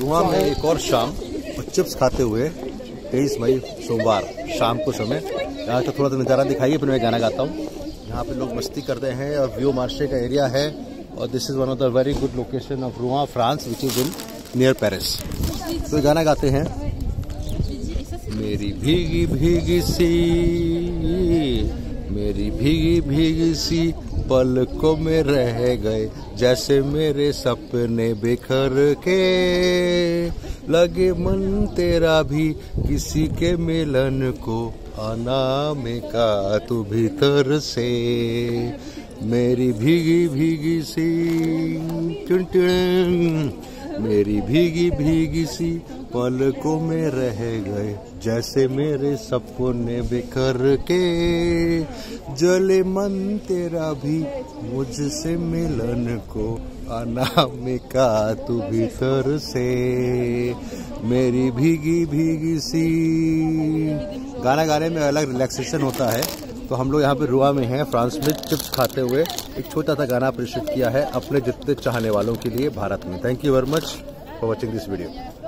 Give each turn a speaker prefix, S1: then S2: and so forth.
S1: रुआ में एक और शाम और चिप्स खाते हुए तेईस मई सोमवार शाम को समय। यहाँ का थोड़ा सा नज़ारा दिखाइए, फिर मैं गाना गाता हूँ। यहाँ पे लोग मस्ती करते हैं और व्यू मार्शे का एरिया है और this is one of the very good location of रुआ France which is in near Paris तो गाना गाते हैं। मेरी भीगी भीगी सी, मेरी भीगी भीगी सी पलकों में रह गए, जैसे मेरे सपने बिखर के। लगे मन तेरा भी किसी के मिलन को, आना में अनामिका तू भीतर से। मेरी भीगी भीगी सी टुन। मेरी भीगी भीगी सी पलकों में रह गए, जैसे मेरे सपने बिखर के। जले मन तेरा भी, मुझसे मिलन को। अनामिका, तू भीतर से। मेरी भीगी भीगी सी। गाना गाने में अलग रिलैक्सेशन होता है। तो हम लोग यहाँ पे रुआ में हैं। फ्रांस में चिप्स खाते हुए एक छोटा सा गाना प्रेषित किया है अपने जितने चाहने वालों के लिए भारत में। Thank you very much for watching this video